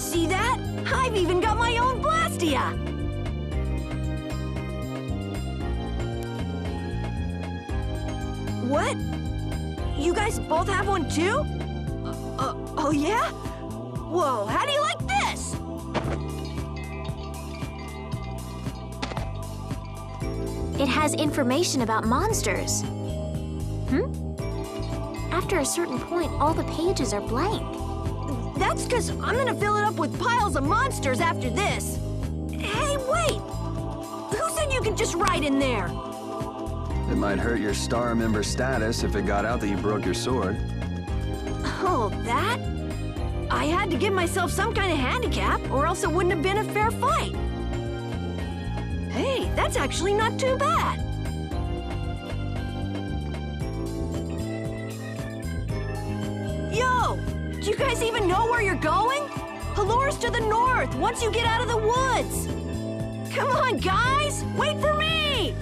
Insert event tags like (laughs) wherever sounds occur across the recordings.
See that? I've even got my own Blastia! What? You guys both have one too? Uh, uh, oh yeah? Whoa, how do you like this? It has information about monsters. Hmm? After a certain point, all the pages are blank. That's because I'm gonna fill it up with piles of monsters after this. Hey, wait! Who said you could just ride in there? It might hurt your star member status if it got out that you broke your sword. Oh, that? I had to give myself some kind of handicap, or else it wouldn't have been a fair fight. Hey, that's actually not too bad. Do you guys even know where you're going? Halure's to the north, once you get out of the woods. Come on, guys! Wait for me!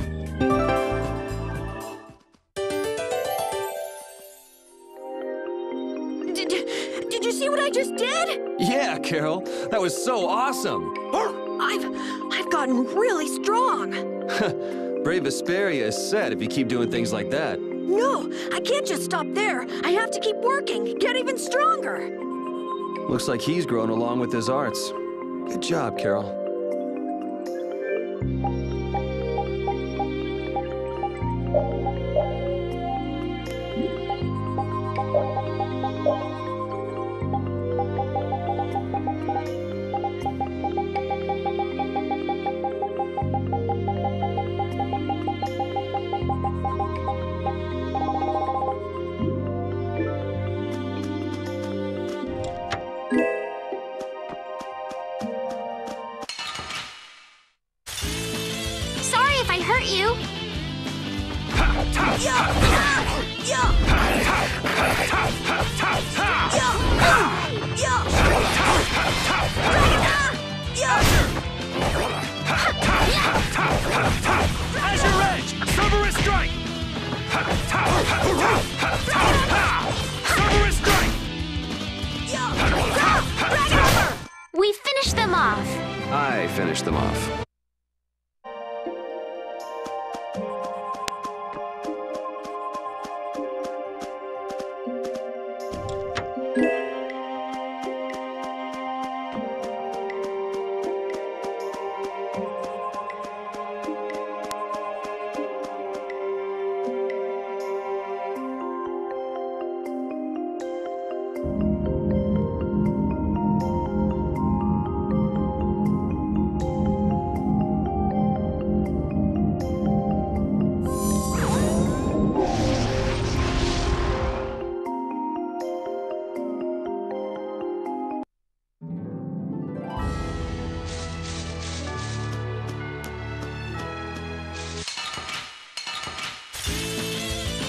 Did, did you see what I just did? Yeah, Karol, that was so awesome. Oh, I've, I've gotten really strong. (laughs) Brave Vesperia is set if you keep doing things like that. No, I can't just stop there. I have to keep working, get even stronger. Looks like he's grown along with his arts. Good job, Karol. Azure! We finished them off. I finished them off.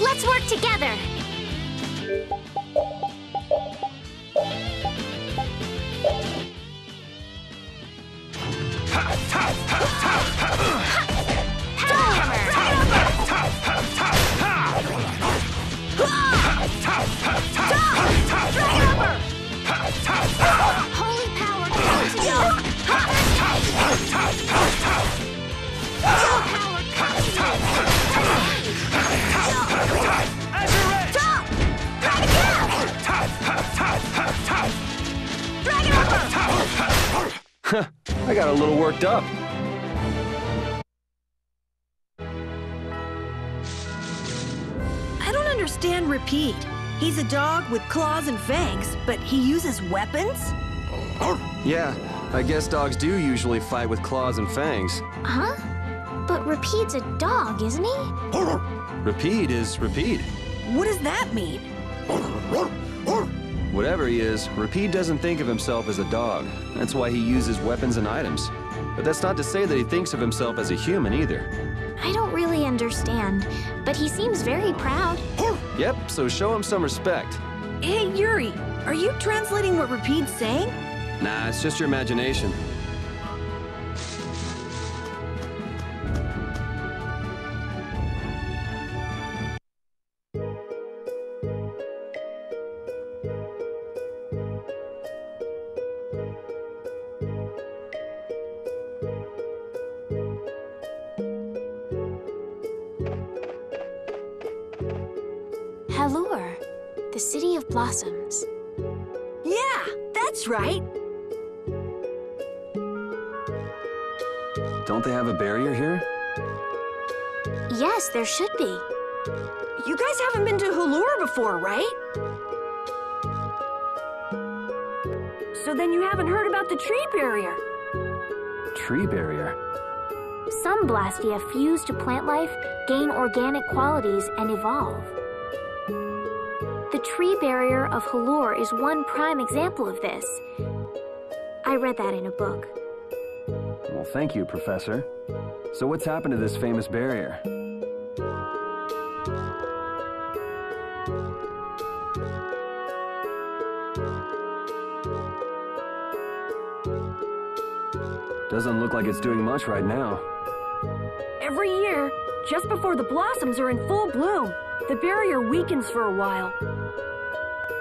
Let's work together. Holy power (laughs) I got a little worked up. I don't understand Repede. He's a dog with claws and fangs, but he uses weapons? Yeah, I guess dogs do usually fight with claws and fangs. Huh? But Repede's a dog, isn't he? Repede is Repede. What does that mean? (laughs) Whatever he is, Repede doesn't think of himself as a dog. That's why he uses weapons and items. But that's not to say that he thinks of himself as a human either. I don't really understand, but he seems very proud. Yep, so show him some respect. Hey, Yuri, are you translating what Repede's saying? Nah, it's just your imagination. Blossoms. Yeah, that's right. Don't they have a barrier here? Yes, there should be. You guys haven't been to Halure before, right? So then you haven't heard about the tree barrier. Tree barrier? Some Blastia fuse to plant life, gain organic qualities, and evolve. The tree barrier of Halure is one prime example of this. I read that in a book. Well, thank you, Professor. So what's happened to this famous barrier? Doesn't look like it's doing much right now. Every year, just before the blossoms are in full bloom, the barrier weakens for a while.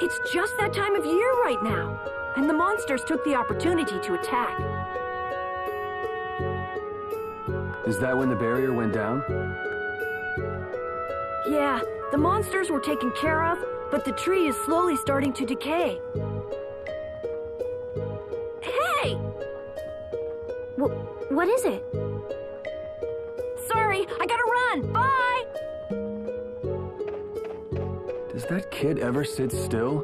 It's just that time of year right now, and the monsters took the opportunity to attack. Is that when the barrier went down? Yeah, the monsters were taken care of, but the tree is slowly starting to decay. Hey! Wh- what is it? Sorry, I gotta run! Bye! That kid ever sit still?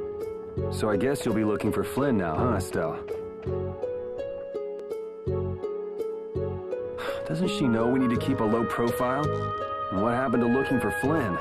So I guess you'll be looking for Flynn now, huh, Estelle? (sighs) Doesn't she know we need to keep a low profile? What happened to looking for Flynn?